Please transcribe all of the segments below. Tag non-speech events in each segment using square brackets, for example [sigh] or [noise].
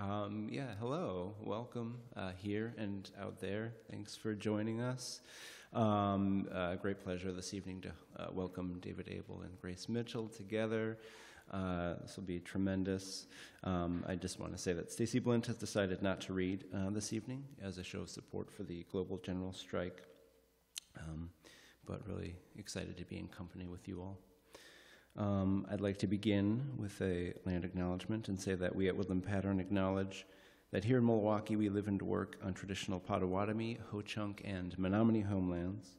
Um, yeah, hello. Welcome uh, here and out there. Thanks for joining us. Um, uh, great pleasure this evening to uh, welcome David Abel and Grace Mitchell together. Uh, this will be tremendous. Um, I just want to say that Stacy Blint has decided not to read uh, this evening as a show of support for the global general strike, um, but really excited to be in company with you all. Um, I'd like to begin with a land acknowledgement and say that we at Woodland Pattern acknowledge that here in Milwaukee we live and work on traditional Potawatomi, Ho Chunk, and Menominee homelands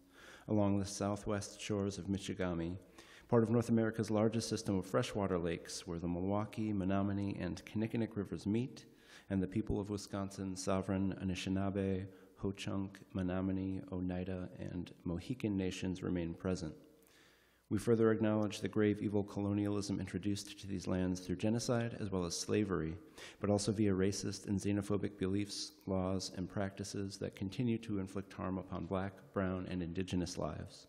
along the southwest shores of Michigami, part of North America's largest system of freshwater lakes where the Milwaukee, Menominee, and Kinnickinnic rivers meet, and the people of Wisconsin's sovereign Anishinaabe, Ho Chunk, Menominee, Oneida, and Mohican nations remain present. We further acknowledge the grave evil colonialism introduced to these lands through genocide as well as slavery, but also via racist and xenophobic beliefs, laws, and practices that continue to inflict harm upon black, brown, and indigenous lives.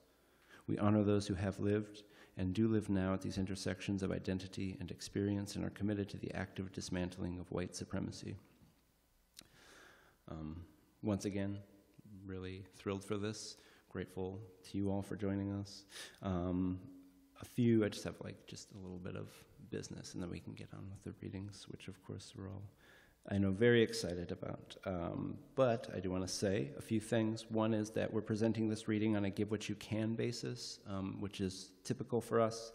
We honor those who have lived and do live now at these intersections of identity and experience and are committed to the active dismantling of white supremacy. Um, once again, really thrilled for this grateful to you all for joining us. Um, a few, I just have like just a little bit of business, and then we can get on with the readings, which of course we're all, I know, very excited about. Um, but I do want to say a few things. One is that we're presenting this reading on a give what you can basis, um, which is typical for us.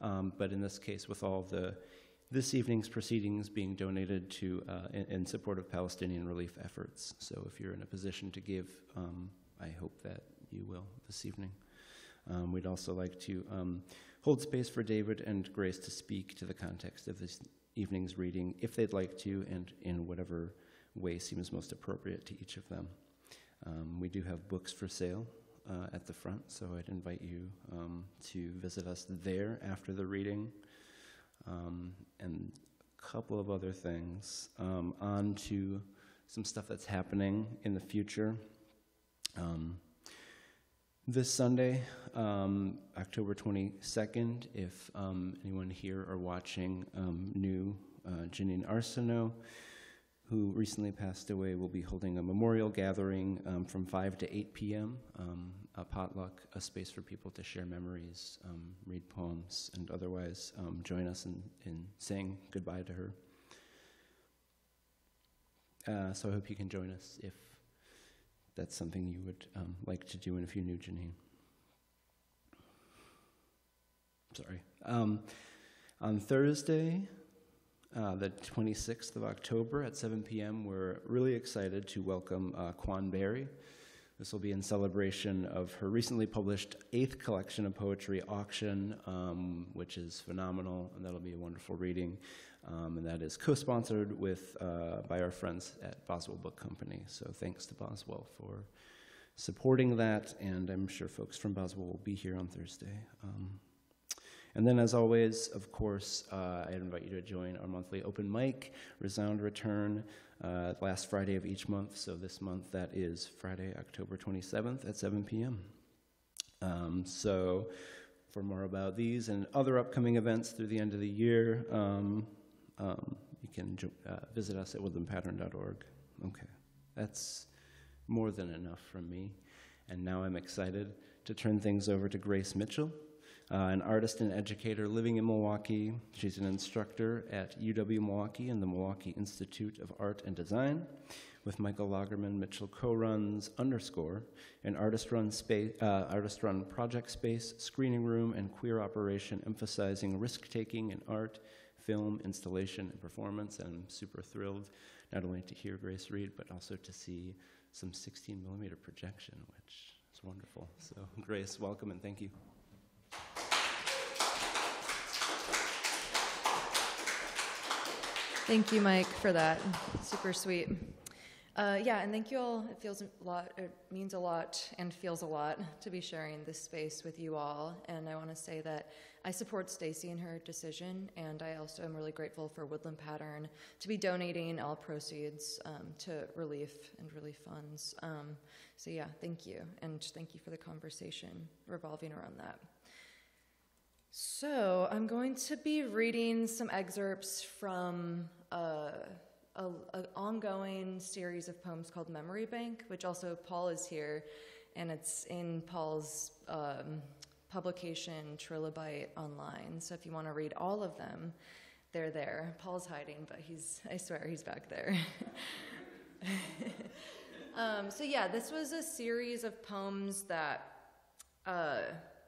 Um, but in this case, with all the this evening's proceedings being donated to uh, in, in, support of Palestinian relief efforts. So if you're in a position to give, um, I hope that you will this evening. Um, we'd also like to um, hold space for David and Grace to speak to the context of this evening's reading, if they'd like to, and in whatever way seems most appropriate to each of them. Um, we do have books for sale uh, at the front, so I'd invite you um, to visit us there after the reading. Um, and a couple of other things. Um, on to some stuff that's happening in the future. Um, this Sunday, um, October 22nd, if um, anyone here or watching um, knew uh, Janine Arsenault, who recently passed away, will be holding a memorial gathering um, from 5 to 8 p.m., um, a potluck, a space for people to share memories, um, read poems, and otherwise join us in, in saying goodbye to her. Uh, so I hope you can join us if that's something you would um, like to do and if you knew Janine. Sorry. Um, on Thursday, uh, the 26th of October at 7 p.m., we're really excited to welcome uh, Quan Barry. This will be in celebration of her recently published eighth collection of poetry, Auction, um, which is phenomenal, and that'll be a wonderful reading um, and that is co-sponsored with uh, by our friends at Boswell Book Company. So thanks to Boswell for supporting that, and I'm sure folks from Boswell will be here on Thursday. Um, and then, as always, of course, uh, I invite you to join our monthly open mic, Resound Return, uh, last Friday of each month. So this month, that is Friday, October 27th at 7 p.m. Um, so for more about these and other upcoming events through the end of the year, um, you can uh, visit us at woodlandpattern.org. Okay, that's more than enough from me. And now I'm excited to turn things over to Grace Mitchell, uh, an artist and educator living in Milwaukee. She's an instructor at UW Milwaukee and the Milwaukee Institute of Art and Design. With Michael Lagerman, Mitchell co-runs Underscore, an artist-run space, uh, artist-run project space, screening room, and queer operation emphasizing risk-taking in art film, installation, and performance. And I'm super thrilled not only to hear Grace read, but also to see some 16 millimeter projection, which is wonderful. So, [laughs] Grace, welcome and thank you. Thank you, Mike, for that. Super sweet. Uh, yeah, and thank you all. It feels a lot, it means a lot, and feels a lot to be sharing this space with you all. And I want to say that I support Stacy in her decision, and I also am really grateful for Woodland Pattern to be donating all proceeds um, to relief and relief funds. Um, so yeah, thank you, and thank you for the conversation revolving around that. So I'm going to be reading some excerpts from. Uh, a, a ongoing series of poems called Memory Bank, which also Paul is here, and it's in Paul's um, publication Trilobite online. So if you want to read all of them, they're there. Paul's hiding, but he's, I swear, he's back there. [laughs] um, so yeah, this was a series of poems that uh,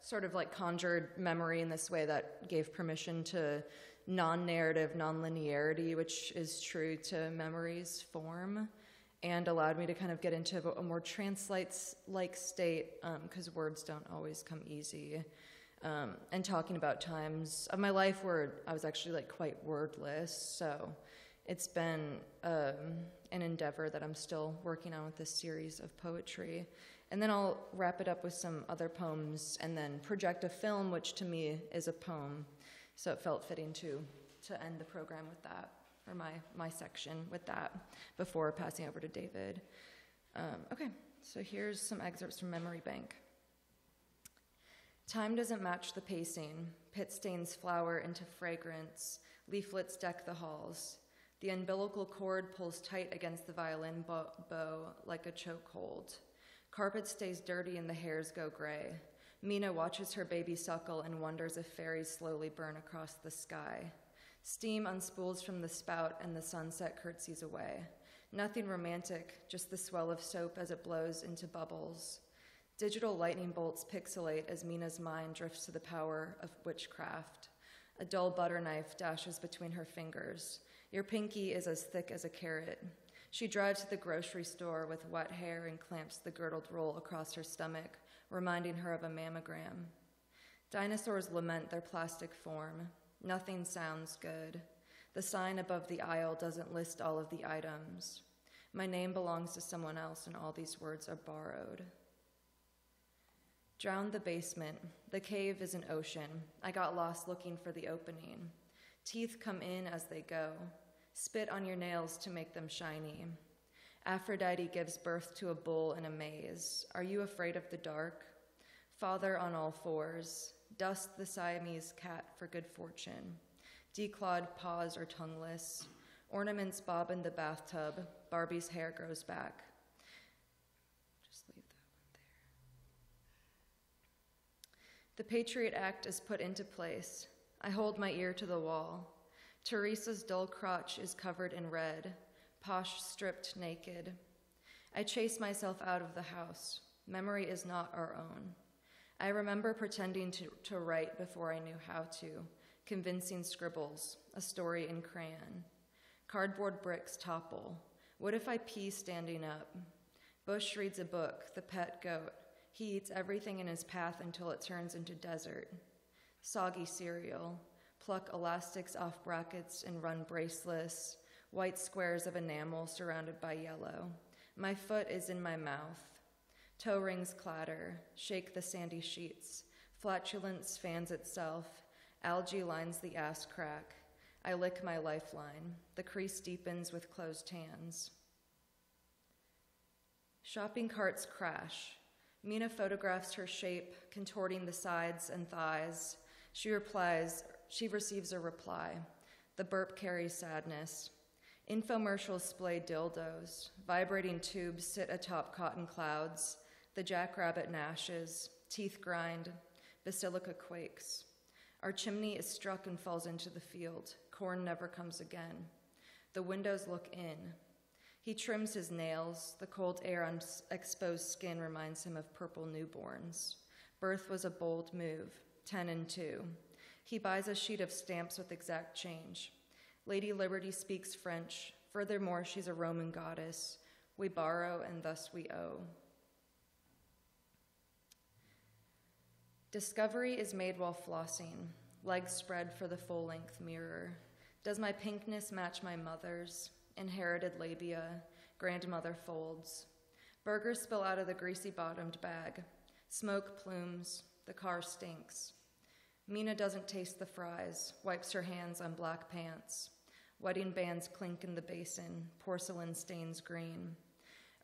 sort of like conjured memory in this way that gave permission to non-narrative non-linearity, which is true to memory's form, and allowed me to kind of get into a more translates-like state because um, words don't always come easy. Um, and talking about times of my life where I was actually like quite wordless. So it's been um, an endeavor that I'm still working on with this series of poetry. And then I'll wrap it up with some other poems and then project a film, which to me is a poem. So it felt fitting to, to end the program with that, or my, my section with that, before passing over to David. Um, okay, so here's some excerpts from Memory Bank. Time doesn't match the pacing. Pit stains flower into fragrance. Leaflets deck the halls. The umbilical cord pulls tight against the violin bow like a chokehold. Carpet stays dirty and the hairs go gray. Mina watches her baby suckle and wonders if fairies slowly burn across the sky. Steam unspools from the spout and the sunset curtsies away. Nothing romantic, just the swell of soap as it blows into bubbles. Digital lightning bolts pixelate as Mina's mind drifts to the power of witchcraft. A dull butter knife dashes between her fingers. Your pinky is as thick as a carrot. She drives to the grocery store with wet hair and clamps the girdled roll across her stomach reminding her of a mammogram. Dinosaurs lament their plastic form. Nothing sounds good. The sign above the aisle doesn't list all of the items. My name belongs to someone else, and all these words are borrowed. Drown the basement. The cave is an ocean. I got lost looking for the opening. Teeth come in as they go. Spit on your nails to make them shiny. Aphrodite gives birth to a bull in a maze. Are you afraid of the dark? Father on all fours, dust the Siamese cat for good fortune. Declawed paws are tongueless. Ornaments bob in the bathtub. Barbie's hair grows back. Just leave that one there. The Patriot Act is put into place. I hold my ear to the wall. Teresa's dull crotch is covered in red. Posh stripped naked. I chase myself out of the house. Memory is not our own. I remember pretending to, to write before I knew how to, convincing scribbles, a story in crayon. Cardboard bricks topple. What if I pee standing up? Bush reads a book, The Pet Goat. He eats everything in his path until it turns into desert. Soggy cereal. Pluck elastics off brackets and run braceless white squares of enamel surrounded by yellow. My foot is in my mouth. Toe rings clatter, shake the sandy sheets. Flatulence fans itself. Algae lines the ass crack. I lick my lifeline. The crease deepens with closed hands. Shopping carts crash. Mina photographs her shape, contorting the sides and thighs. She replies, she receives a reply. The burp carries sadness. Infomercials splay dildos. Vibrating tubes sit atop cotton clouds. The jackrabbit gnashes. Teeth grind. Basilica quakes. Our chimney is struck and falls into the field. Corn never comes again. The windows look in. He trims his nails. The cold air on exposed skin reminds him of purple newborns. Birth was a bold move, 10 and 2. He buys a sheet of stamps with exact change. Lady Liberty speaks French. Furthermore, she's a Roman goddess. We borrow and thus we owe. Discovery is made while flossing, legs spread for the full length mirror. Does my pinkness match my mother's? Inherited labia, grandmother folds. Burgers spill out of the greasy bottomed bag. Smoke plumes, the car stinks. Mina doesn't taste the fries, wipes her hands on black pants. Wedding bands clink in the basin, porcelain stains green.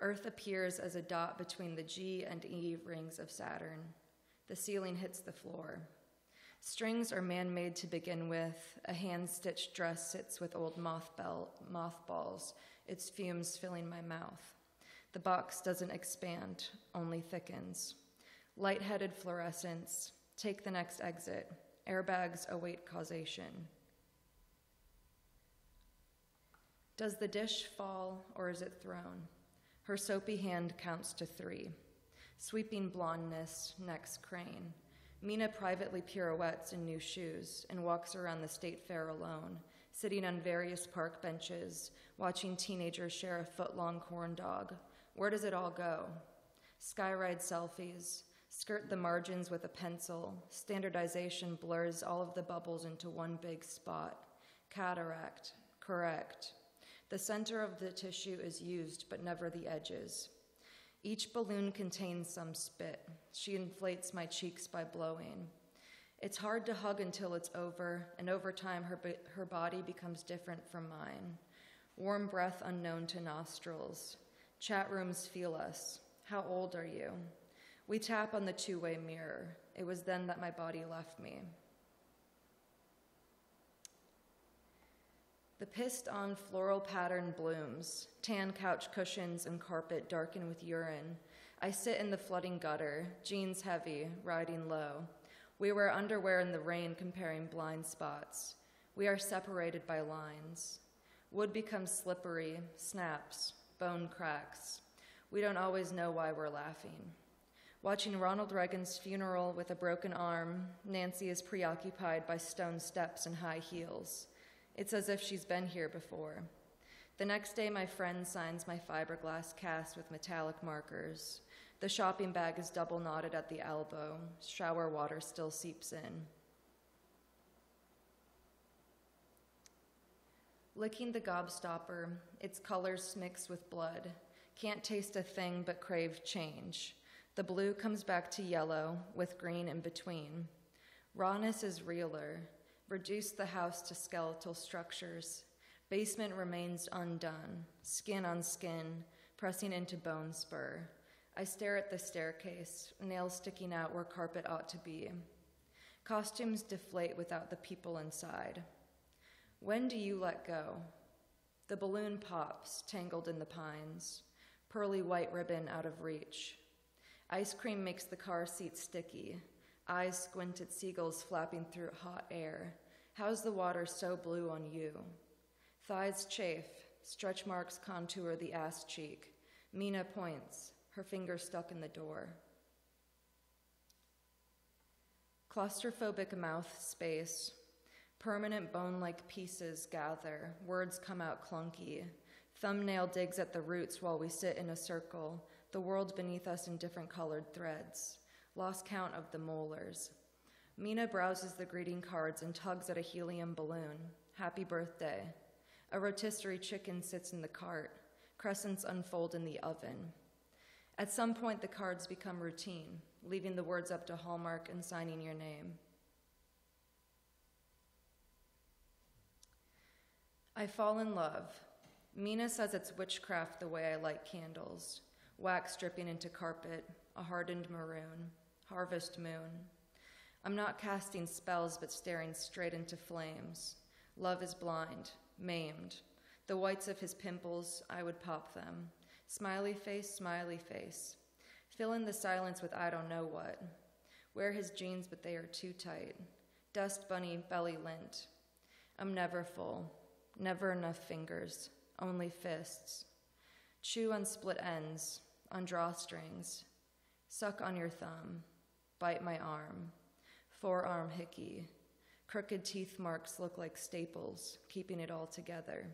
Earth appears as a dot between the G and E rings of Saturn. The ceiling hits the floor. Strings are man made to begin with. A hand stitched dress sits with old mothbell, mothballs, its fumes filling my mouth. The box doesn't expand, only thickens. Light-headed fluorescence. Take the next exit. Airbags await causation. Does the dish fall or is it thrown? Her soapy hand counts to three. Sweeping blondness, next crane. Mina privately pirouettes in new shoes and walks around the state fair alone, sitting on various park benches, watching teenagers share a foot long corn dog. Where does it all go? Skyride selfies, skirt the margins with a pencil. Standardization blurs all of the bubbles into one big spot. Cataract, correct. The center of the tissue is used, but never the edges. Each balloon contains some spit. She inflates my cheeks by blowing. It's hard to hug until it's over, and over time, her, her body becomes different from mine. Warm breath unknown to nostrils. Chat rooms feel us. How old are you? We tap on the two way mirror. It was then that my body left me. The pissed on floral pattern blooms, tan couch cushions and carpet darken with urine. I sit in the flooding gutter, jeans heavy, riding low. We wear underwear in the rain, comparing blind spots. We are separated by lines. Wood becomes slippery, snaps, bone cracks. We don't always know why we're laughing. Watching Ronald Reagan's funeral with a broken arm, Nancy is preoccupied by stone steps and high heels. It's as if she's been here before. The next day, my friend signs my fiberglass cast with metallic markers. The shopping bag is double knotted at the elbow. Shower water still seeps in. Licking the gobstopper, its colors mix with blood. Can't taste a thing but crave change. The blue comes back to yellow, with green in between. Rawness is realer. Reduce the house to skeletal structures. Basement remains undone, skin on skin, pressing into bone spur. I stare at the staircase, nails sticking out where carpet ought to be. Costumes deflate without the people inside. When do you let go? The balloon pops, tangled in the pines, pearly white ribbon out of reach. Ice cream makes the car seat sticky, Eyes squint at seagulls flapping through hot air. How's the water so blue on you? Thighs chafe, stretch marks contour the ass cheek. Mina points, her finger stuck in the door. Claustrophobic mouth space. Permanent bone like pieces gather. Words come out clunky. Thumbnail digs at the roots while we sit in a circle, the world beneath us in different colored threads lost count of the molars. Mina browses the greeting cards and tugs at a helium balloon. Happy birthday. A rotisserie chicken sits in the cart. Crescents unfold in the oven. At some point, the cards become routine, leaving the words up to Hallmark and signing your name. I fall in love. Mina says it's witchcraft the way I light candles, wax dripping into carpet, a hardened maroon harvest moon. I'm not casting spells, but staring straight into flames. Love is blind, maimed. The whites of his pimples, I would pop them. Smiley face, smiley face. Fill in the silence with I don't know what. Wear his jeans, but they are too tight. Dust bunny, belly lint. I'm never full. Never enough fingers. Only fists. Chew on split ends, on drawstrings. Suck on your thumb bite my arm, forearm hickey. Crooked teeth marks look like staples, keeping it all together.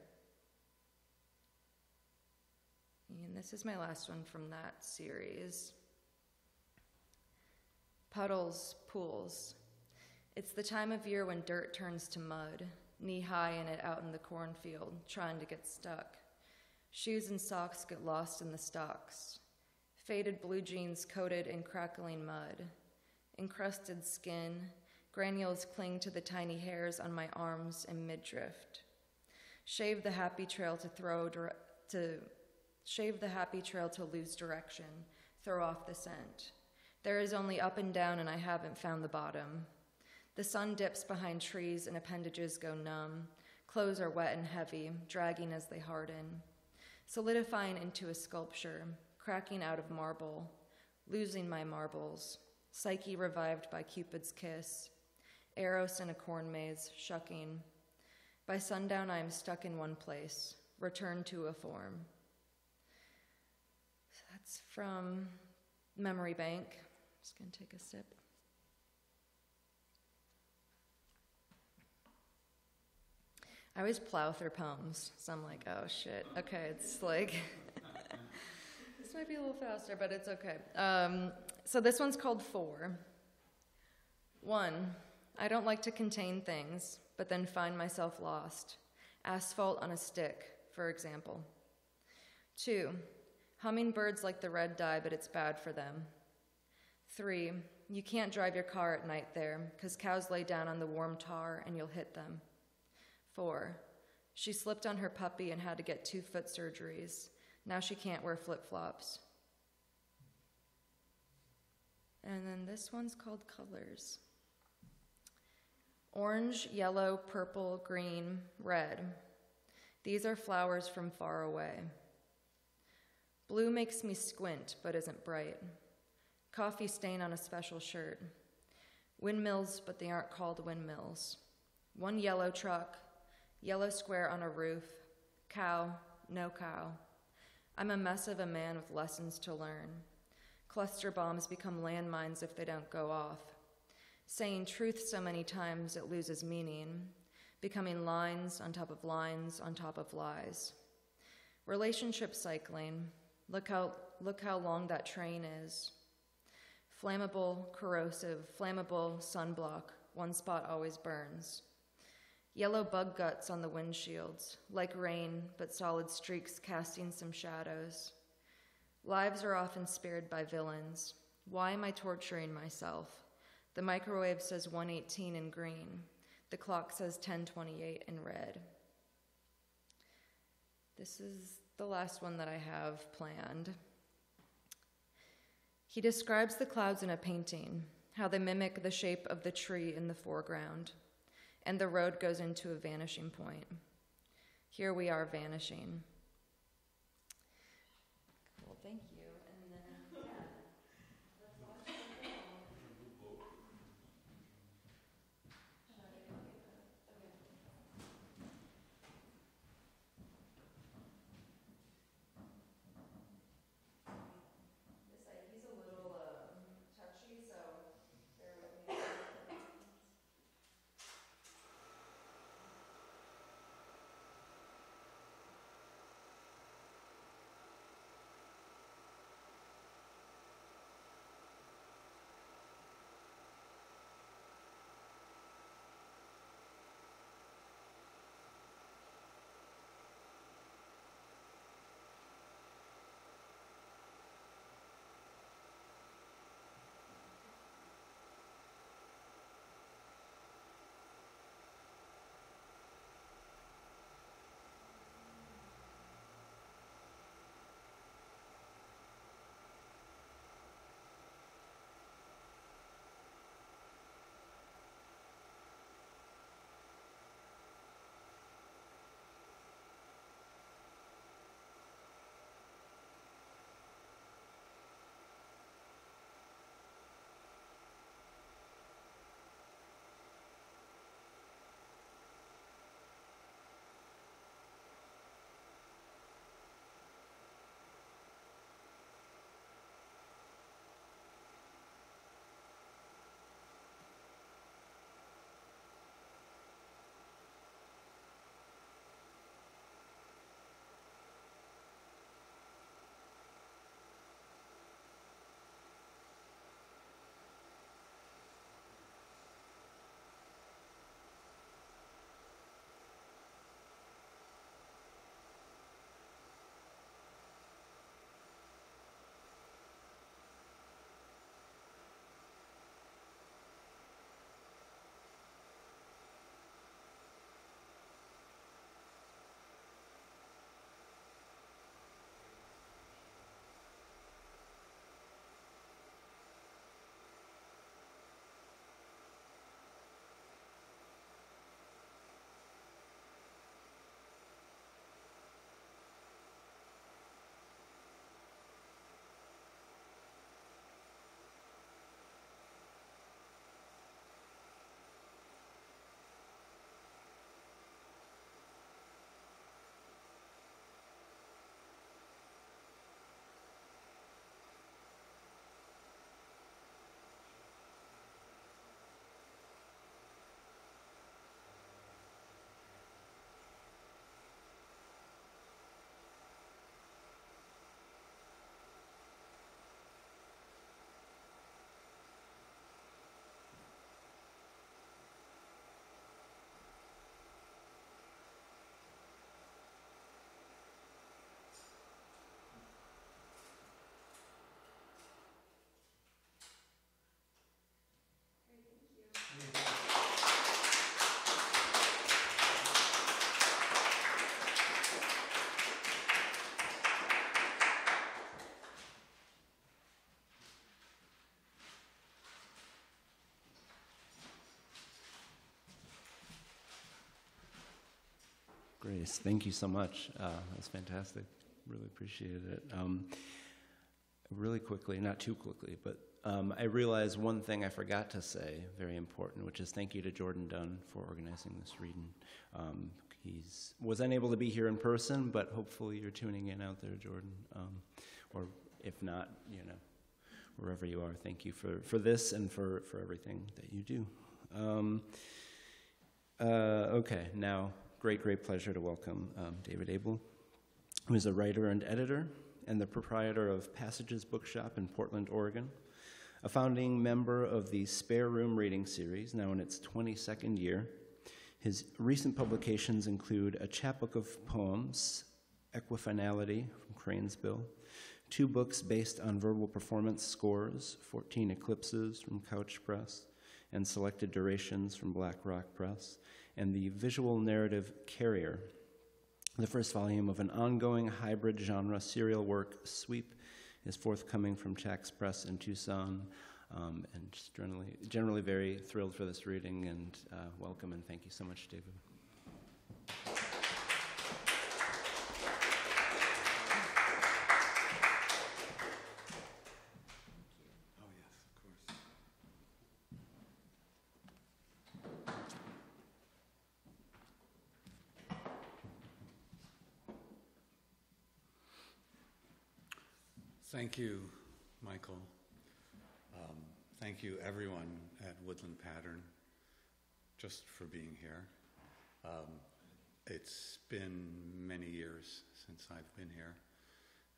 And this is my last one from that series. Puddles, pools. It's the time of year when dirt turns to mud, knee high in it out in the cornfield, trying to get stuck. Shoes and socks get lost in the stalks. Faded blue jeans coated in crackling mud encrusted skin, granules cling to the tiny hairs on my arms and midriff. Shave the happy trail to throw to shave the happy trail to lose direction, throw off the scent. There is only up and down, and I haven't found the bottom. The sun dips behind trees and appendages go numb. Clothes are wet and heavy, dragging as they harden, solidifying into a sculpture, cracking out of marble, losing my marbles, psyche revived by Cupid's kiss, Eros in a corn maze, shucking. By sundown, I am stuck in one place, returned to a form. So that's from Memory Bank. I'm Just gonna take a sip. I always plow through poems, so I'm like, oh shit. Okay, it's like [laughs] this might be a little faster, but it's okay. Um, so this one's called Four. One, I don't like to contain things, but then find myself lost. Asphalt on a stick, for example. Two, hummingbirds like the red dye, but it's bad for them. Three, you can't drive your car at night there, because cows lay down on the warm tar and you'll hit them. Four, she slipped on her puppy and had to get two foot surgeries. Now she can't wear flip flops. And then this one's called Colors orange, yellow, purple, green, red. These are flowers from far away. Blue makes me squint but isn't bright. Coffee stain on a special shirt. Windmills, but they aren't called windmills. One yellow truck, yellow square on a roof, cow, no cow. I'm a mess of a man with lessons to learn. Cluster bombs become landmines if they don't go off. Saying truth so many times it loses meaning, becoming lines on top of lines on top of lies. Relationship cycling, look how, look how long that train is. Flammable, corrosive, flammable, sunblock, one spot always burns. Yellow bug guts on the windshields, like rain, but solid streaks casting some shadows. Lives are often spared by villains. Why am I torturing myself? The microwave says 118 in green. The clock says 1028 in red. This is the last one that I have planned. He describes the clouds in a painting, how they mimic the shape of the tree in the foreground and the road goes into a vanishing point. Here we are vanishing. Grace. Thank you so much. Uh, that was fantastic. Really appreciated it. Um, really quickly, not too quickly, but um, I realized one thing I forgot to say, very important, which is thank you to Jordan Dunn for organizing this reading. Um, he's was unable to be here in person, but hopefully you're tuning in out there, Jordan. Um, or if not, you know, wherever you are, thank you for, for this and for, for everything that you do. Um, uh, okay, now, great, great pleasure to welcome um, David Abel, who is a writer and editor and the proprietor of Passages Bookshop in Portland, Oregon, a founding member of the Spare Room Reading Series, now in its 22nd year. His recent publications include a chapbook of poems, Equifinality from Crane's Bill, two books based on verbal performance scores, 14 Eclipses from Couch Press, and Selected Durations from Black Rock Press, and the visual narrative Carrier, the first volume of an ongoing hybrid genre serial work, Sweep, is forthcoming from Chax Press in Tucson. Um, and generally, generally very thrilled for this reading and uh, welcome and thank you so much, David. Oh, yes, of course. Thank you, Michael. Um, Thank you, everyone at Woodland Pattern, just for being here. Um, It's been many years since I've been here,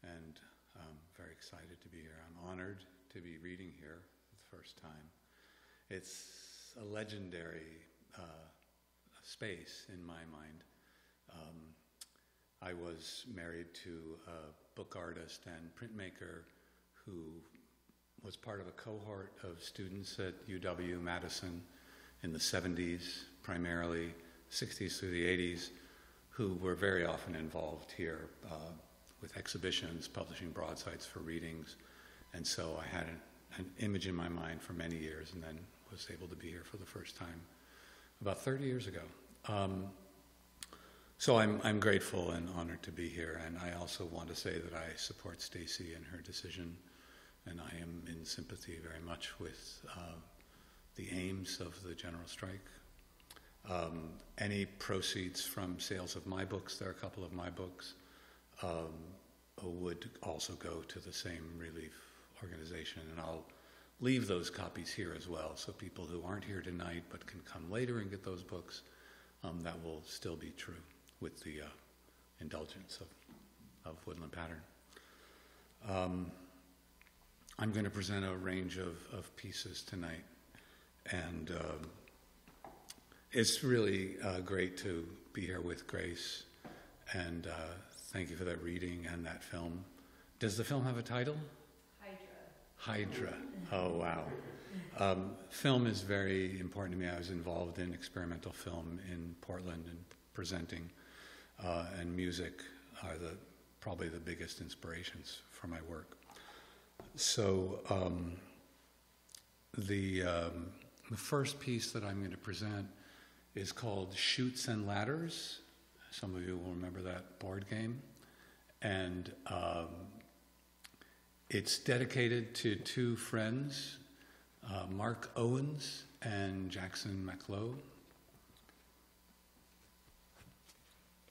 and I'm very excited to be here. I'm honored to be reading here for the first time. It's a legendary uh, space in my mind. Um, I was married to a book artist and printmaker who was part of a cohort of students at UW Madison in the 70s, primarily 60s through the 80s, who were very often involved here uh, with exhibitions, publishing broadsides for readings. And so I had an, an image in my mind for many years and then was able to be here for the first time about 30 years ago. Um, so I'm, I'm grateful and honored to be here, and I also want to say that I support Stacy in her decision, and I am in sympathy very much with uh, the aims of the general strike. Um, any proceeds from sales of my books, there are a couple of my books, um, would also go to the same relief organization, and I'll leave those copies here as well, so people who aren't here tonight but can come later and get those books, um, that will still be true with the uh, indulgence of, of Woodland Pattern. Um, I'm going to present a range of, of pieces tonight, and um, it's really uh, great to be here with Grace, and uh, thank you for that reading and that film. Does the film have a title? Hydra. Hydra. Oh, wow. Um, film is very important to me. I was involved in experimental film in Portland and presenting, uh, and music are the probably the biggest inspirations for my work. So, um, the um, the first piece that I'm going to present is called Shoots and Ladders. Some of you will remember that board game, and um, it's dedicated to two friends, uh, Mark Owens and Jackson McLeod.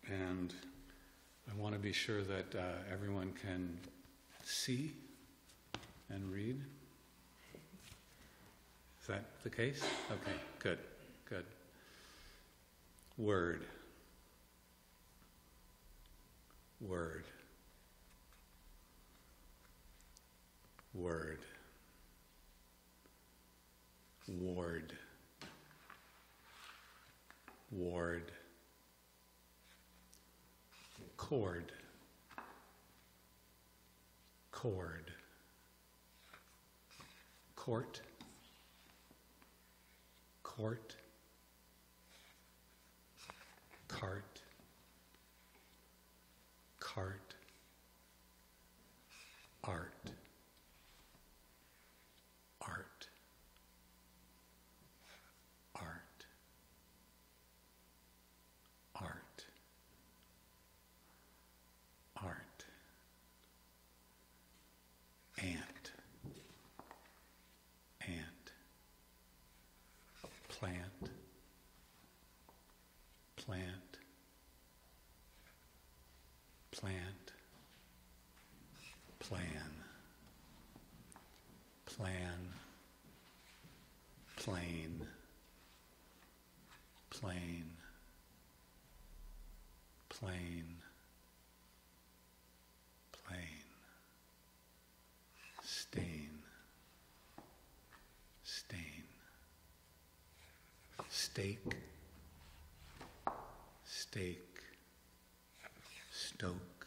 And I want to be sure that uh, everyone can see and read. Is that the case? Okay, good, good. Word. Word. Word. Ward. Ward. Cord. Cord. Court. Court. Cart. Cart. Plane, plain, plain, plane, stain, stain, stake, stake, stoke,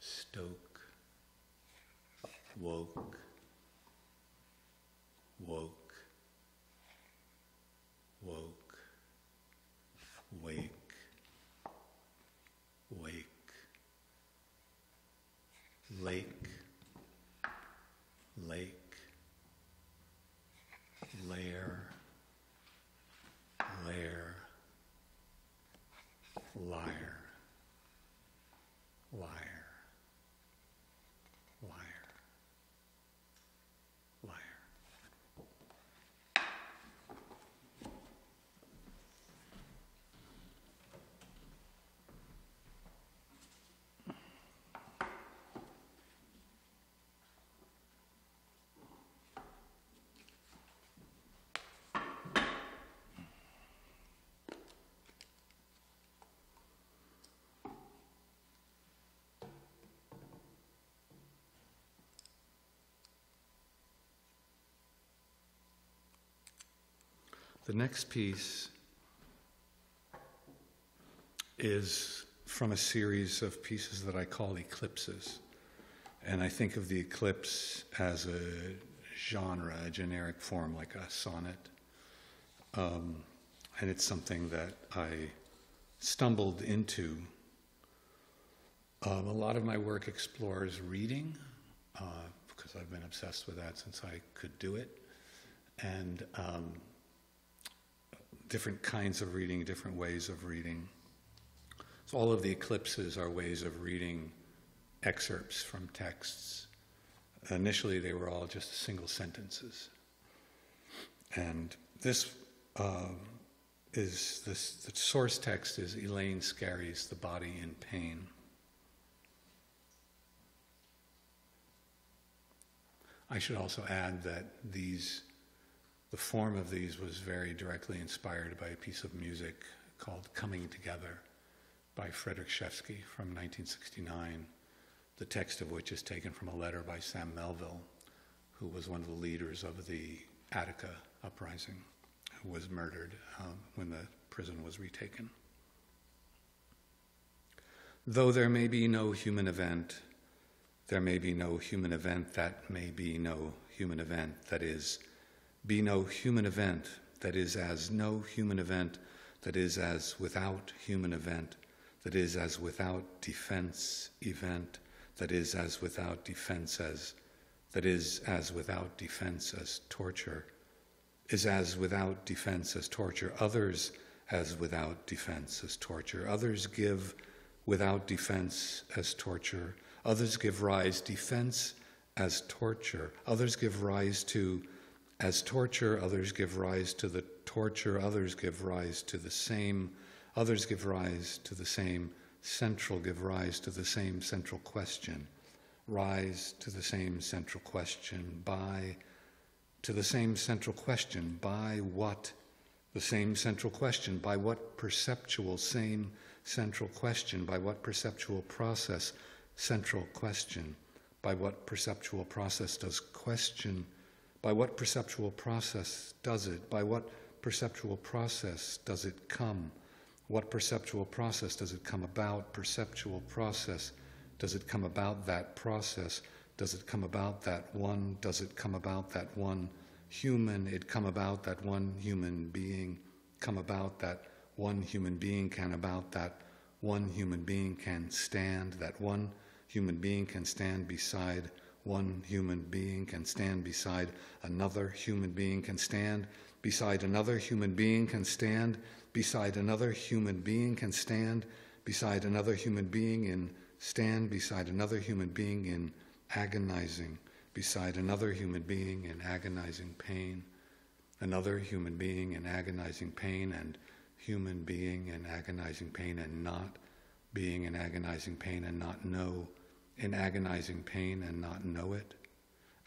stoke, woke, The next piece is from a series of pieces that I call eclipses. And I think of the eclipse as a genre, a generic form, like a sonnet. Um, and it's something that I stumbled into. Um, a lot of my work explores reading, uh, because I've been obsessed with that since I could do it. And um, different kinds of reading, different ways of reading. So all of the eclipses are ways of reading excerpts from texts. Initially, they were all just single sentences. And this uh, is this, the source text is Elaine Scarry's The Body in Pain. I should also add that these the form of these was very directly inspired by a piece of music called Coming Together by Frederic Rzewski from 1969, the text of which is taken from a letter by Sam Melville, who was one of the leaders of the Attica uprising, who was murdered um, when the prison was retaken. Though there may be no human event, there may be no human event that may be no human event that is be no human event that is as no human event that is as without human event that is as without defense event that is as without defense as that is as without defense as torture is as without defense as torture others as without defense as torture. Others give without defense as torture. Others give rise defense as torture. Others give rise to as torture, others give rise to the torture, others give rise to the same, others give rise to the same central, give rise to the same central question, rise to the same central question, by, to the same central question, by what? The same central question, by what perceptual same central question, by what perceptual process central question, by what perceptual process does question by what perceptual process does it? By what perceptual process does it come? What perceptual process does it come about? Perceptual process. Does it come about that process? Does it come about that one? Does it come about that one human? It come about that one human being. Come about that one human being can about that one human being can stand. That one human being can stand beside one human being can stand beside another human being can stand. Beside another human being can stand. Beside another human being can stand. Beside another human being in stand. Beside another human being in agonizing. Beside another human being in agonizing pain, another human being in agonizing pain, and human being in agonizing pain and not being in agonizing pain and not know, in agonizing pain and not know it,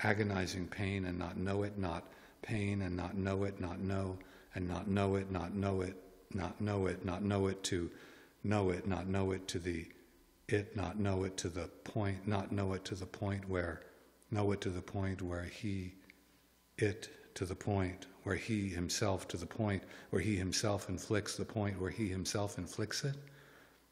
agonizing pain and not know it, not pain and not know it, not know, and not know it, not know it, not know it, not know it to know it, not know it to the it, not know it to the point, not know it to the point where, know it to the point where he, it to the point where he himself to the point where he himself inflicts the point where he himself inflicts it,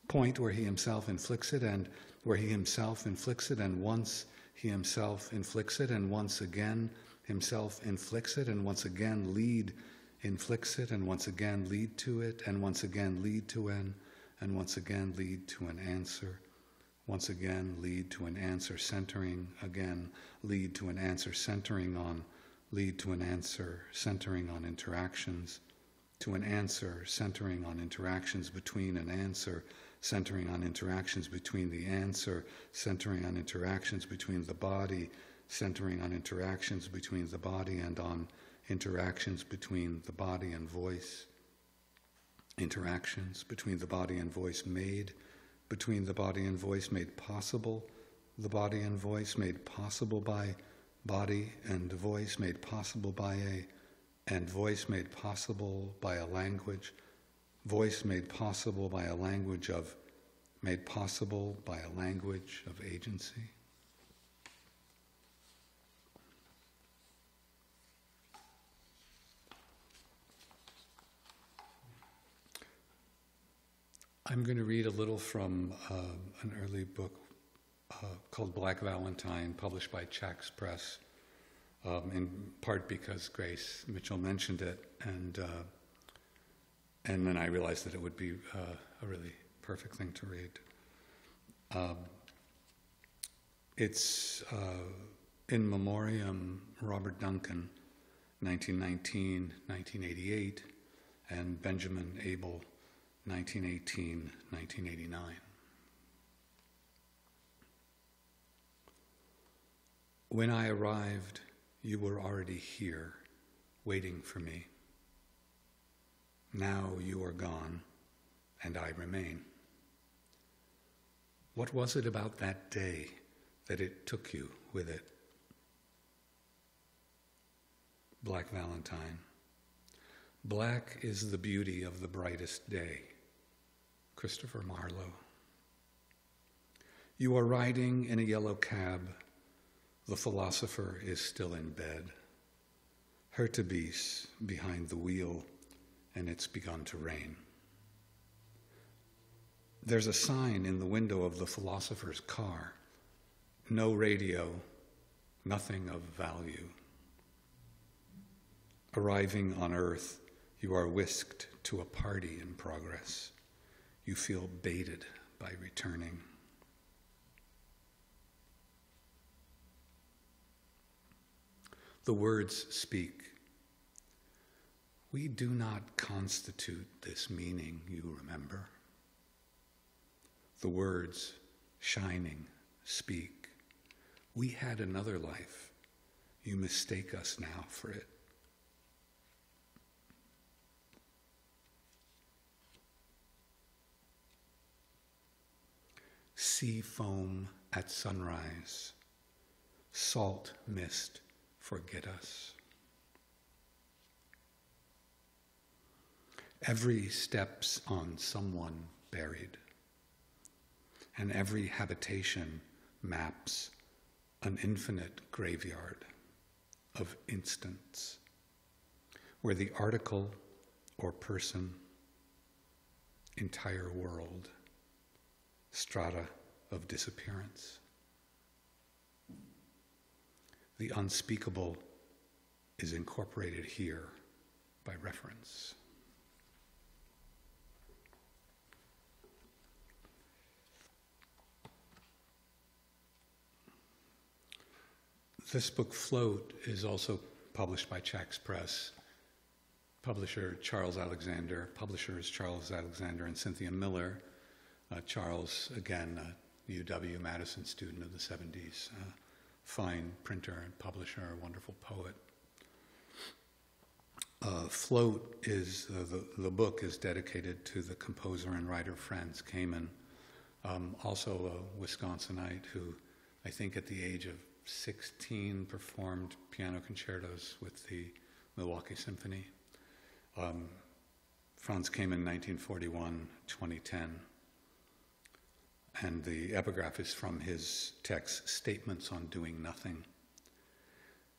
point where he himself inflicts it, and where he himself inflicts it, and once he himself inflicts it, and once again himself inflicts it, and once again lead inflicts it, and once again lead to it, and once again lead to an, and once again lead to an answer, once again lead to an answer centering, again lead to an answer centering on, lead to an answer centering on interactions, to an answer centering on interactions between an answer, centering on interactions between the answer, centering on interactions between the body, centering on interactions between the body and on interactions between the body and voice, interactions between the body and voice made, between the body and voice made possible, the body and voice made possible by body and voice made possible by a, and voice made possible by a language, voice made possible by a language of, made possible by a language of agency. I'm going to read a little from uh, an early book uh, called Black Valentine, published by Chax Press, um, in part because Grace Mitchell mentioned it, and uh, and then I realized that it would be uh, a really perfect thing to read. Um, it's uh, in memoriam Robert Duncan, 1919, 1988, and Benjamin Abel. 1918, 1989. When I arrived, you were already here, waiting for me. Now you are gone, and I remain. What was it about that day that it took you with it? Black Valentine. Black is the beauty of the brightest day. Christopher Marlowe. You are riding in a yellow cab. The philosopher is still in bed. Hertebis behind the wheel, and it's begun to rain. There's a sign in the window of the philosopher's car no radio, nothing of value. Arriving on earth, you are whisked to a party in progress you feel baited by returning. The words speak. We do not constitute this meaning, you remember. The words, shining, speak. We had another life. You mistake us now for it. sea foam at sunrise, salt mist forget us. Every steps on someone buried, and every habitation maps an infinite graveyard of instants, where the article or person, entire world, strata of disappearance. The unspeakable is incorporated here by reference. This book, Float, is also published by Chax Press. Publisher Charles Alexander, publishers Charles Alexander and Cynthia Miller. Uh, Charles, again, a UW Madison student of the 70s, uh, fine printer and publisher, wonderful poet. Uh, Float is, uh, the, the book is dedicated to the composer and writer Franz Kamin, um, also a Wisconsinite who I think at the age of 16 performed piano concertos with the Milwaukee Symphony. Um, Franz Kamin 1941, 2010. And the epigraph is from his text, Statements on Doing Nothing.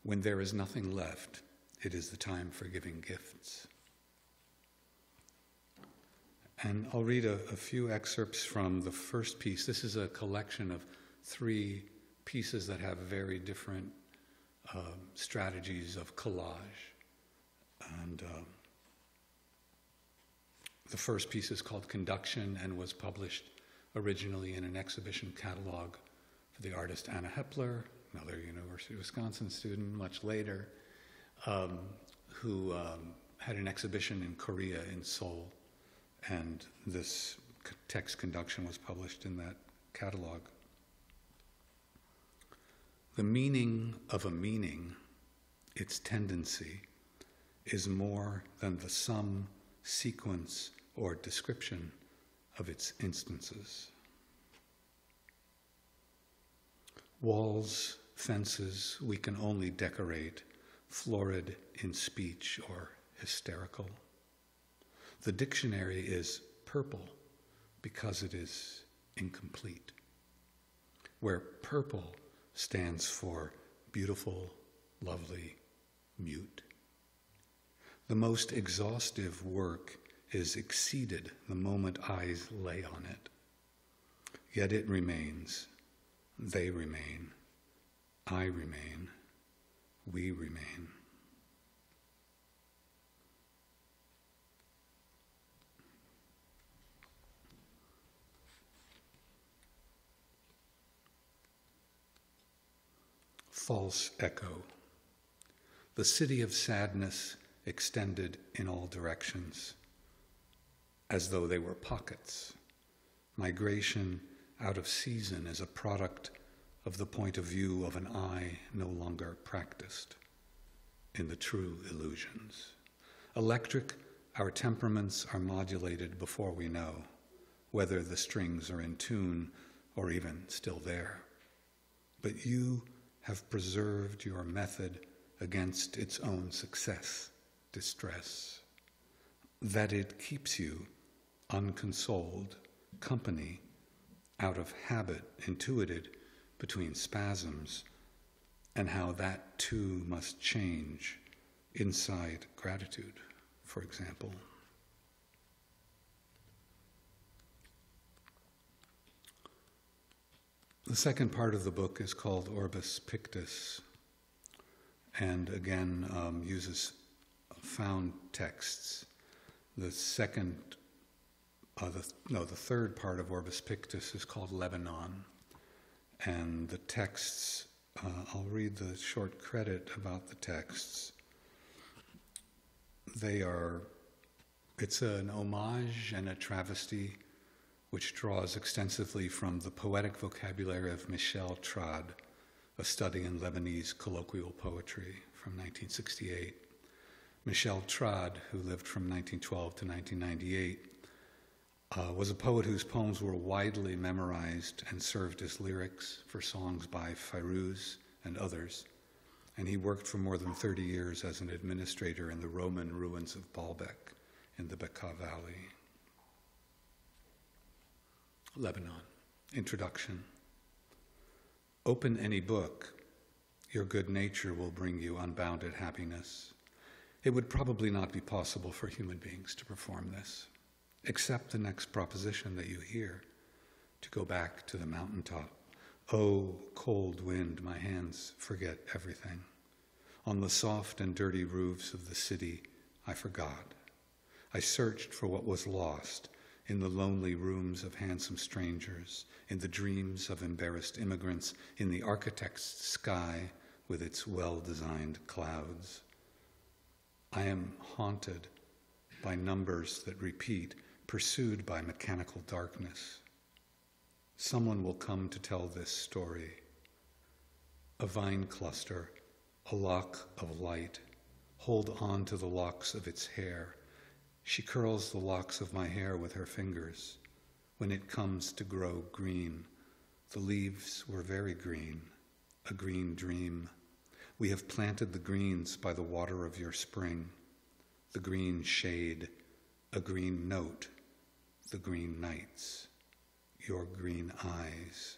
When there is nothing left, it is the time for giving gifts. And I'll read a, a few excerpts from the first piece. This is a collection of three pieces that have very different uh, strategies of collage. And uh, the first piece is called Conduction and was published originally in an exhibition catalog for the artist Anna Hepler, another University of Wisconsin student, much later, um, who um, had an exhibition in Korea, in Seoul, and this text conduction was published in that catalog. The meaning of a meaning, its tendency, is more than the sum, sequence, or description of its instances. Walls, fences, we can only decorate, florid in speech or hysterical. The dictionary is purple because it is incomplete, where purple stands for beautiful, lovely, mute. The most exhaustive work is exceeded the moment eyes lay on it. Yet it remains, they remain, I remain, we remain. False echo. The city of sadness extended in all directions as though they were pockets. Migration out of season is a product of the point of view of an eye no longer practiced in the true illusions. Electric, our temperaments are modulated before we know whether the strings are in tune or even still there. But you have preserved your method against its own success, distress, that it keeps you unconsoled company out of habit intuited between spasms, and how that too must change inside gratitude, for example. The second part of the book is called Orbis Pictus, and again um, uses found texts. The second uh, the, no, the third part of Orbis Pictus is called Lebanon. And the texts, uh, I'll read the short credit about the texts. They are, it's an homage and a travesty which draws extensively from the poetic vocabulary of Michel Trad, a study in Lebanese colloquial poetry from 1968. Michel Trad, who lived from 1912 to 1998, uh, was a poet whose poems were widely memorized and served as lyrics for songs by Fairuz and others. And he worked for more than 30 years as an administrator in the Roman ruins of Baalbek in the Bekaa Valley. Lebanon. Introduction. Open any book. Your good nature will bring you unbounded happiness. It would probably not be possible for human beings to perform this. Accept the next proposition that you hear to go back to the mountaintop. Oh, cold wind, my hands forget everything. On the soft and dirty roofs of the city, I forgot. I searched for what was lost in the lonely rooms of handsome strangers, in the dreams of embarrassed immigrants, in the architect's sky with its well designed clouds. I am haunted by numbers that repeat pursued by mechanical darkness. Someone will come to tell this story. a vine cluster, a lock of light. Hold on to the locks of its hair. She curls the locks of my hair with her fingers. When it comes to grow green, the leaves were very green, a green dream. We have planted the greens by the water of your spring, the green shade, a green note, the green nights, your green eyes.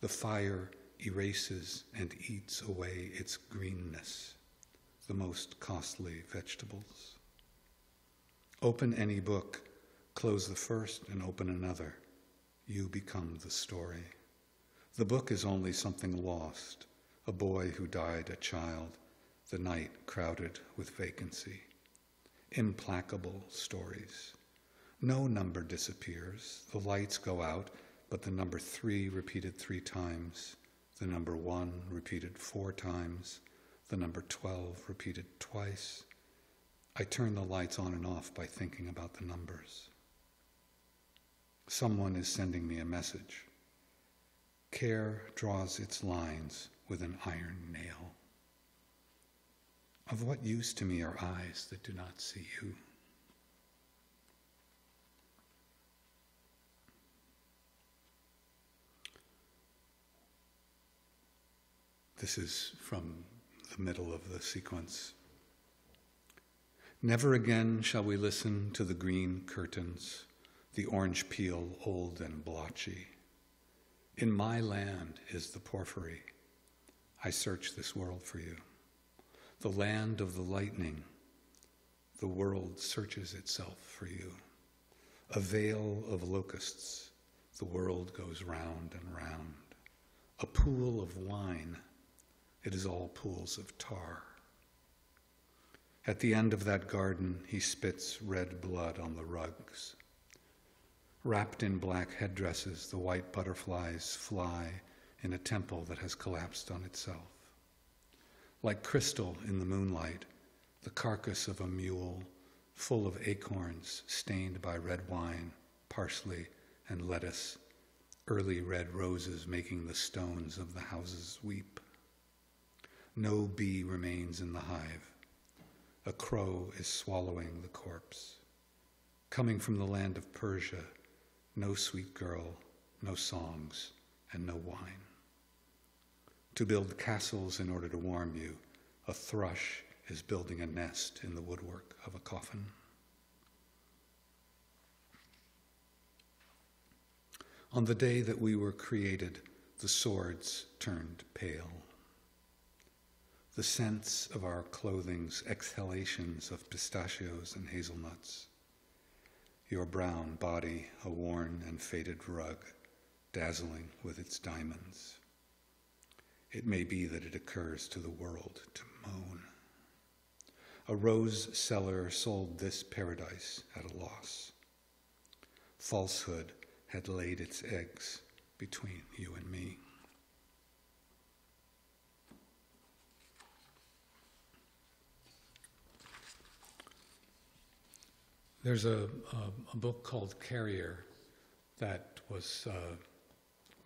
The fire erases and eats away its greenness, the most costly vegetables. Open any book, close the first and open another. You become the story. The book is only something lost, a boy who died a child, the night crowded with vacancy. Implacable stories. No number disappears. The lights go out, but the number three repeated three times, the number one repeated four times, the number 12 repeated twice. I turn the lights on and off by thinking about the numbers. Someone is sending me a message. Care draws its lines with an iron nail. Of what use to me are eyes that do not see you? This is from the middle of the sequence. Never again shall we listen to the green curtains, the orange peel old and blotchy. In my land is the porphyry. I search this world for you. The land of the lightning. The world searches itself for you. A veil of locusts. The world goes round and round. A pool of wine. It is all pools of tar. At the end of that garden, he spits red blood on the rugs. Wrapped in black headdresses, the white butterflies fly in a temple that has collapsed on itself. Like crystal in the moonlight, the carcass of a mule full of acorns stained by red wine, parsley, and lettuce, early red roses making the stones of the houses weep. No bee remains in the hive. A crow is swallowing the corpse. Coming from the land of Persia, no sweet girl, no songs, and no wine. To build castles in order to warm you, a thrush is building a nest in the woodwork of a coffin. On the day that we were created, the swords turned pale. The scents of our clothing's exhalations of pistachios and hazelnuts. Your brown body, a worn and faded rug, dazzling with its diamonds. It may be that it occurs to the world to moan. A rose seller sold this paradise at a loss. Falsehood had laid its eggs between you and me. There's a, a, a book called Carrier that was uh,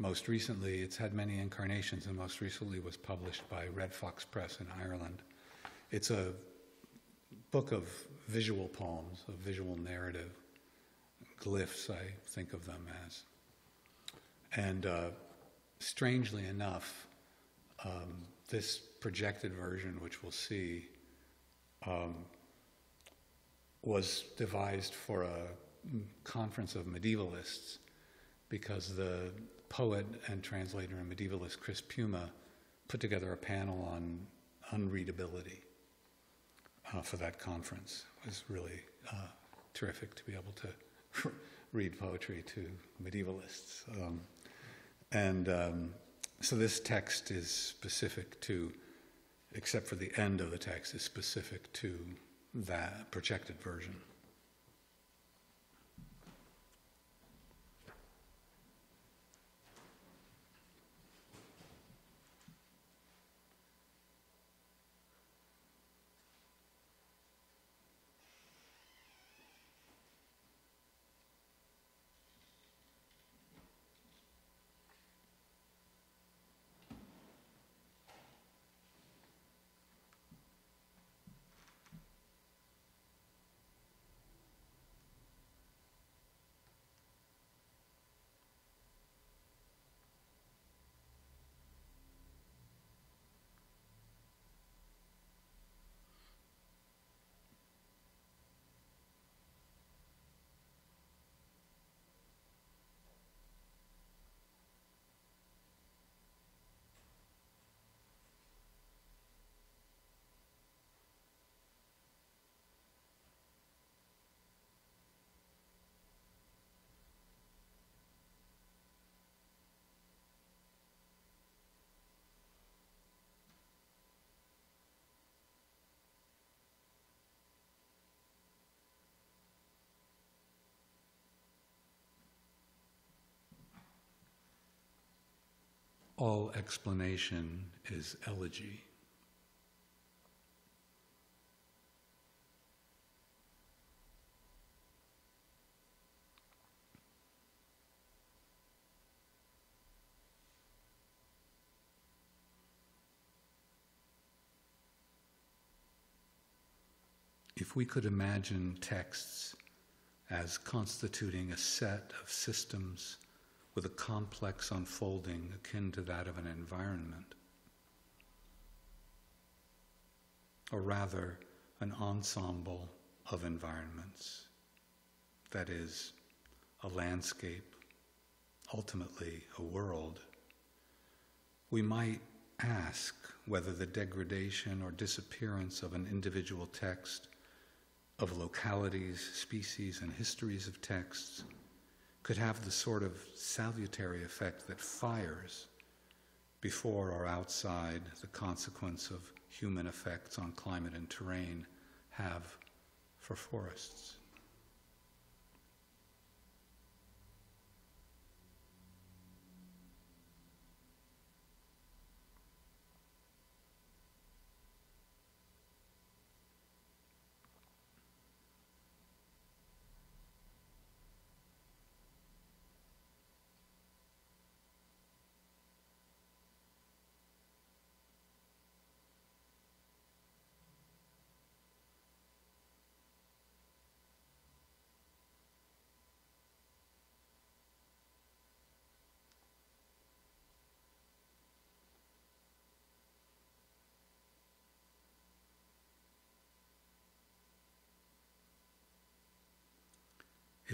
most recently, it's had many incarnations, and most recently was published by Redfoxpress in Ireland. It's a book of visual poems, of visual narrative, glyphs, I think of them as. And uh, strangely enough, um, this projected version, which we'll see, um, was devised for a conference of medievalists because the poet and translator and medievalist Chris Piuma put together a panel on unreadability uh, for that conference. It was really uh, terrific to be able to [laughs] read poetry to medievalists. Um, and um, so this text is specific to, except for the end of the text, is specific to that projected version. All explanation is elegy. If we could imagine texts as constituting a set of systems with a complex unfolding akin to that of an environment, or rather, an ensemble of environments, that is, a landscape, ultimately a world, we might ask whether the degradation or disappearance of an individual text of localities, species, and histories of texts could have the sort of salutary effect that fires before or outside the consequence of human effects on climate and terrain have for forests.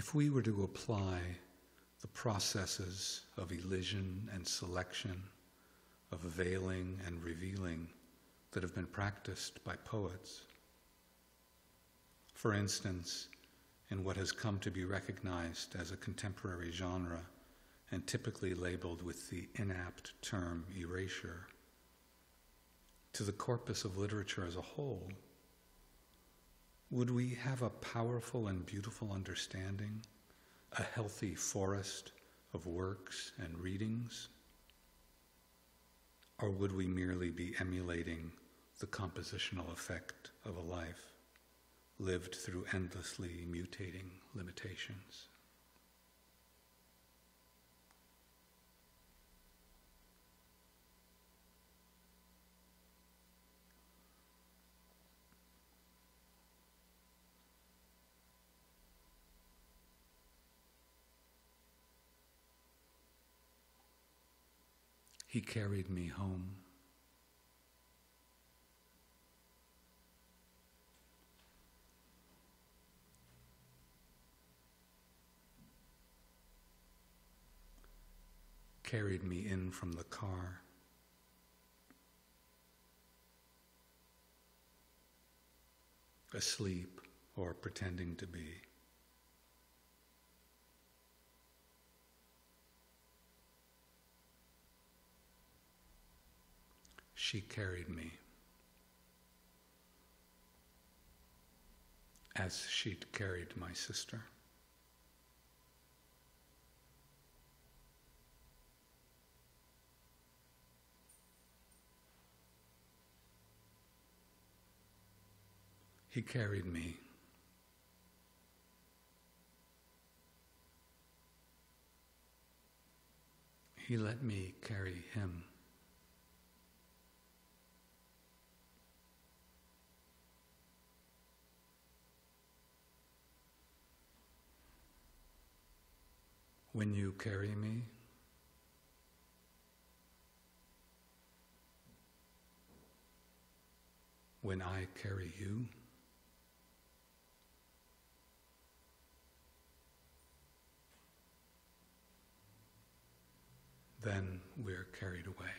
If we were to apply the processes of elision and selection, of veiling and revealing that have been practiced by poets, for instance, in what has come to be recognized as a contemporary genre and typically labeled with the inapt term erasure, to the corpus of literature as a whole, would we have a powerful and beautiful understanding, a healthy forest of works and readings? Or would we merely be emulating the compositional effect of a life lived through endlessly mutating limitations? He carried me home. Carried me in from the car. Asleep or pretending to be. She carried me as she'd carried my sister. He carried me. He let me carry him. When you carry me? When I carry you? Then we're carried away.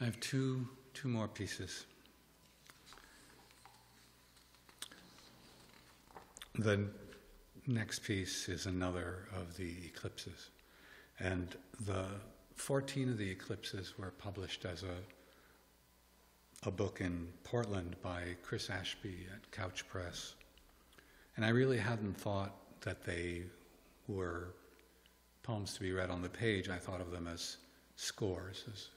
I have two, two more pieces. The next piece is another of the eclipses. And the 14 of the eclipses were published as a, a book in Portland by Chris Ashby at Couch Press. And I really hadn't thought that they were poems to be read on the page. I thought of them as scores, as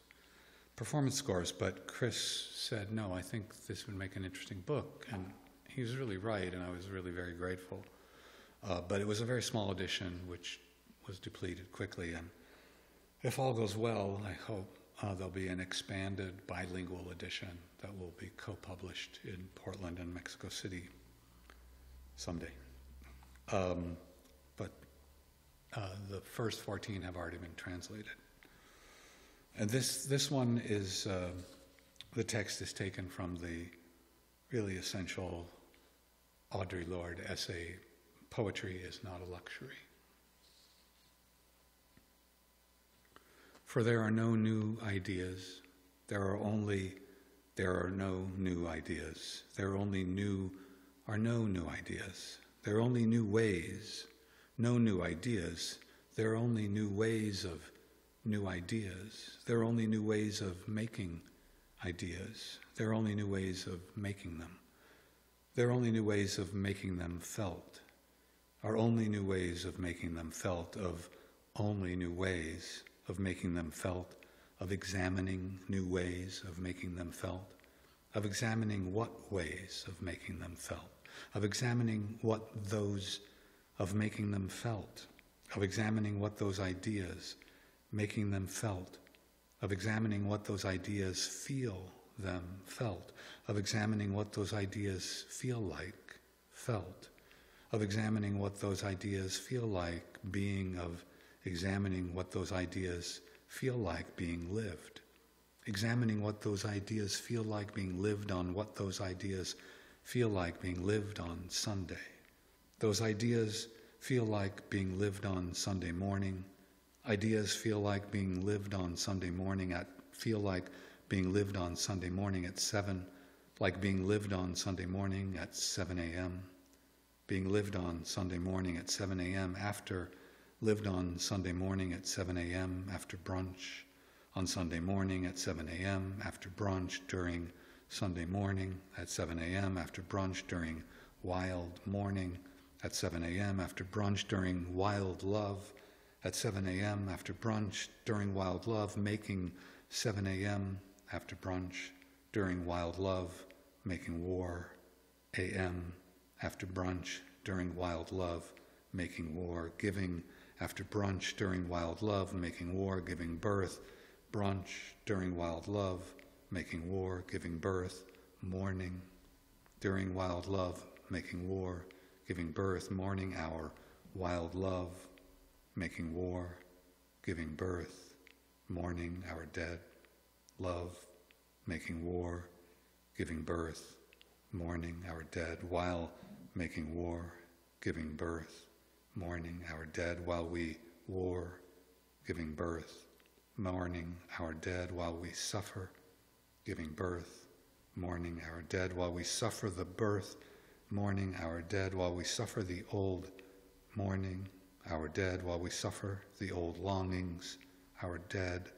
performance scores. But Chris said, no, I think this would make an interesting book. And he was really right, and I was really very grateful. Uh, but it was a very small edition, which was depleted quickly. And if all goes well, I hope uh, there'll be an expanded bilingual edition that will be co published in Portland and Mexico City someday. Um, but uh, the first 14 have already been translated. And this, this one is, uh, the text is taken from the really essential Audre Lorde essay, Poetry is Not a Luxury. For there are no new ideas, there are only, there are no new ideas. There are only new, are no new ideas. There are only new ways, no new ideas. There are only new ways of new ideas. There are only new ways of making ideas. There are only new ways of making them. There are only new ways of making them felt. Are only new ways of making them felt, of only new ways of making them felt, of examining new ways of making them felt, of examining what ways of making them felt, of examining what those of making them felt, of examining what those ideas making them felt, of examining what those ideas feel them felt, of examining what those ideas feel like felt, of examining what those ideas feel like being, of examining what those ideas feel like being lived, examining what those ideas feel like being lived on, what those ideas feel like being lived on Sunday. Those ideas feel like being lived on Sunday morning. Ideas feel like being lived on Sunday morning at feel like being lived on Sunday morning at 7, like being lived on Sunday morning at 7 a.m., being lived on Sunday morning at 7 a.m. after lived on Sunday morning at 7 a.m. after brunch, on Sunday morning at 7 a.m. after brunch, during Sunday morning at 7 a.m. after brunch, during wild morning at 7 a.m. after brunch, during wild love at 7 a.m. after brunch, during wild love, making 7 a.m. after brunch, during wild love, making war, a.m. after brunch, during wild love, making war, giving after brunch during wild love, making war, giving birth, brunch during wild love, making war, giving birth, morning during wild love, making war, giving birth, morning hour, wild love, making war, giving birth, mourning our dead, love, making war, giving birth, mourning our dead, while making war, giving birth, mourning our dead while we war, giving birth, mourning our dead while we suffer, giving birth, mourning our dead while we suffer the birth, mourning our dead while we suffer the old, mourning our dead while we suffer the old longings, our dead,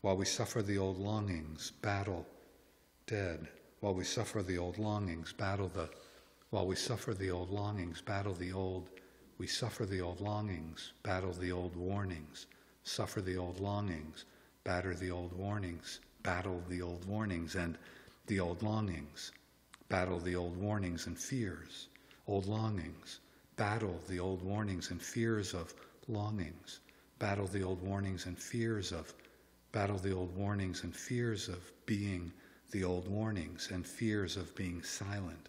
while we suffer the old longings, battle, dead, while we suffer the old longings, battle the, while we suffer the old longings, battle the old we suffer the old longings, battle the old warnings, suffer the old longings, batter the old warnings, battle the old warnings and the old longings, battle the old warnings and fears, old longings, battle the old warnings and fears of longings, battle the old warnings and fears of, battle the old warnings and fears of being the old warnings and fears of being silent,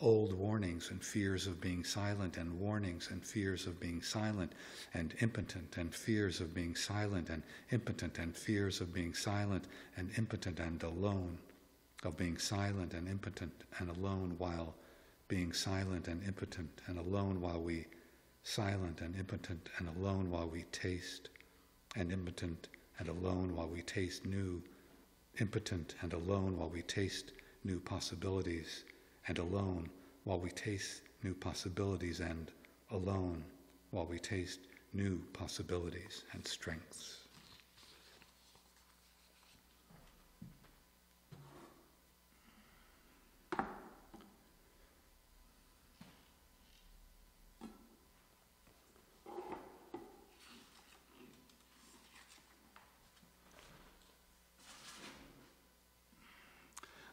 old warnings and fears of being silent, and warnings and fears of being silent, and impotent, and fears of being silent, and impotent, and fears of being silent, and impotent, and alone, of being silent and impotent and alone while being silent and impotent and alone while we silent and impotent and alone while we taste and impotent and alone while we taste new impotent and alone while we taste new possibilities, and alone while we taste new possibilities, and alone while we taste new possibilities and strengths.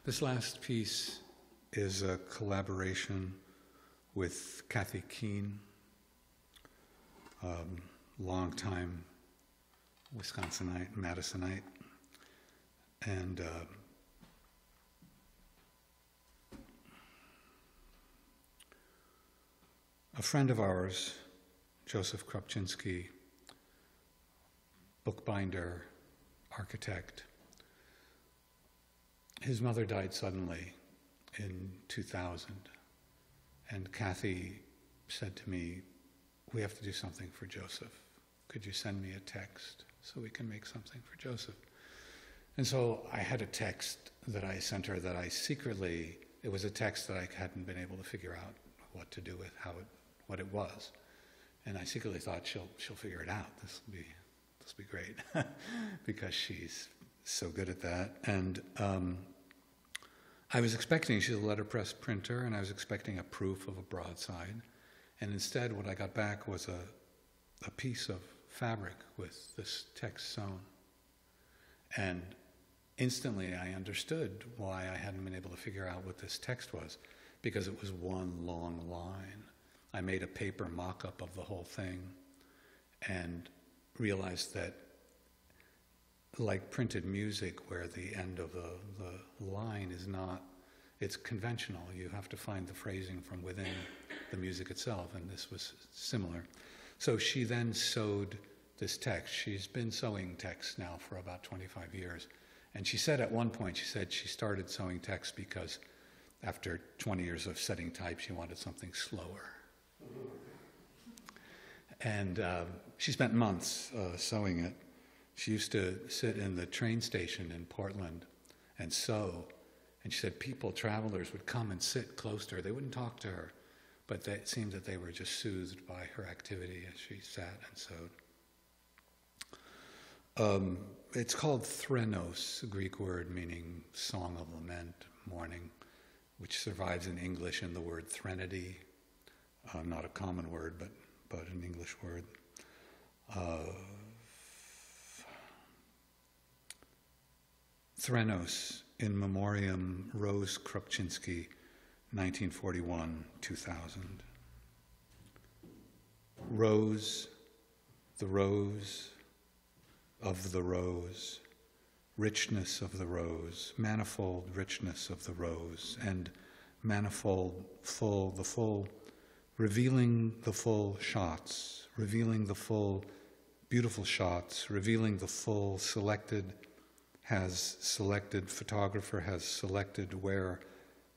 This last piece is a collaboration with Kathy Keene, um, longtime Wisconsinite, Madisonite, and uh, a friend of ours, Joseph Krupczynski, bookbinder, architect. His mother died suddenly in 2000, and Kathy said to me, We have to do something for Joseph. Could you send me a text so we can make something for Joseph? And so I had a text that I sent her that I secretly, it was a text that I hadn't been able to figure out what to do with, how it, what it was. And I secretly thought she'll, she'll figure it out. This will be, this will be great [laughs] because she's so good at that. And um, I was expecting, she's a letterpress printer, and I was expecting a proof of a broadside. And instead, what I got back was a, a piece of fabric with this text sewn. And instantly, I understood why I hadn't been able to figure out what this text was, because it was one long line. I made a paper mock up of the whole thing and realized that like printed music where the end of the, the line is not it's conventional. You have to find the phrasing from within the music itself and this was similar. So she then sewed this text. She's been sewing text now for about 25 years. And she said at one point she said she started sewing text because after 20 years of setting type she wanted something slower. And uh, she spent months uh, sewing it she used to sit in the train station in Portland and sew. And she said people, travelers, would come and sit close to her. They wouldn't talk to her, but they, it seemed that they were just soothed by her activity as she sat and sewed. Um, it's called threnos, a Greek word meaning song of lament, mourning, which survives in English in the word threnody, uh, not a common word, but, but an English word. Uh, Threnos in Memoriam Rose Krupczynski, 1941 2000. Rose, the rose of the rose, richness of the rose, manifold richness of the rose, and manifold, full, the full, revealing the full shots, revealing the full, beautiful shots, revealing the full, selected has selected, photographer has selected where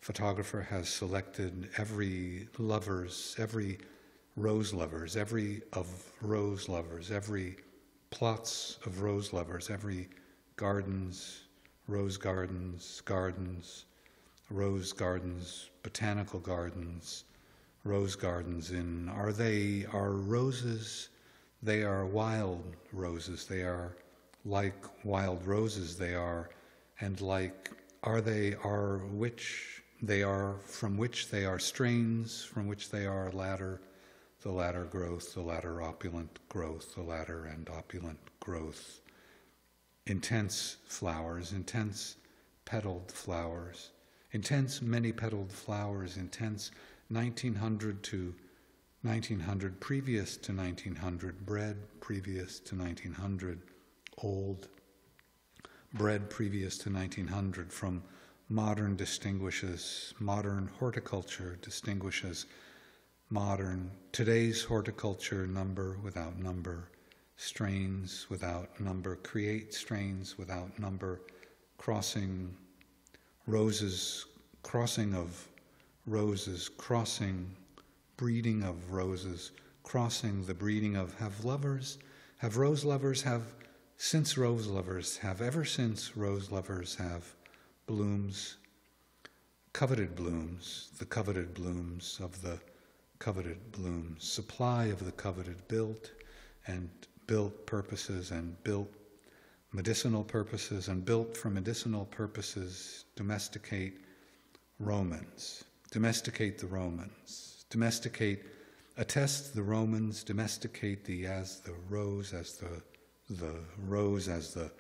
photographer has selected every lovers, every rose lovers, every of rose lovers, every plots of rose lovers, every gardens, rose gardens, gardens, rose gardens, botanical gardens, rose gardens in are they are roses? They are wild roses. They are like wild roses they are, and like are they are which they are, from which they are strains, from which they are latter, the latter growth, the latter opulent growth, the latter and opulent growth. Intense flowers, intense petaled flowers, intense many petaled flowers, intense 1900 to 1900, previous to 1900, bred previous to 1900 old bred previous to 1900 from modern distinguishes, modern horticulture distinguishes modern, today's horticulture number without number, strains without number, create strains without number, crossing roses, crossing of roses, crossing, breeding of roses, crossing the breeding of have lovers, have rose lovers, have since rose lovers have, ever since rose lovers have blooms, coveted blooms, the coveted blooms of the coveted blooms, supply of the coveted, built and built purposes and built medicinal purposes and built for medicinal purposes, domesticate Romans, domesticate the Romans, domesticate, attest the Romans, domesticate the as the rose, as the the rose, as the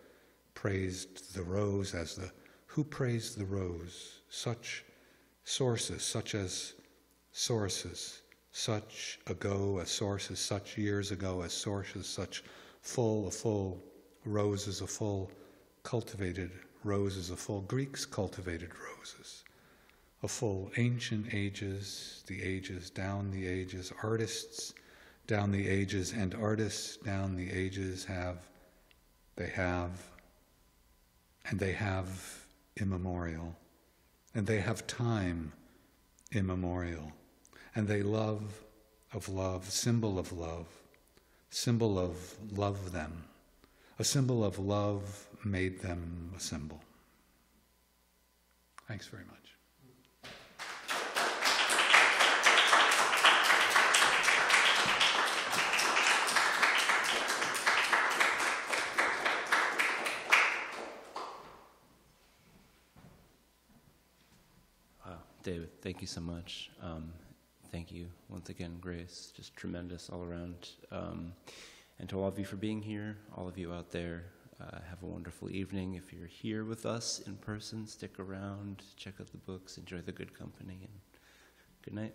praised the rose, as the who praised the rose, such sources, such as sources, such ago as sources, such years ago as sources, such full, a full rose is a full cultivated rose is a full Greeks cultivated roses a full ancient ages, the ages down the ages, artists down the ages, and artists down the ages have, they have, and they have immemorial, and they have time immemorial, and they love of love, symbol of love, symbol of love them. A symbol of love made them a symbol. Thanks very much. Wow, David, thank you so much. Um, thank you once again, Grace. Just tremendous all around. Um, and to all of you for being here, all of you out there, uh, have a wonderful evening. If you're here with us in person, stick around, check out the books, enjoy the good company, and good night.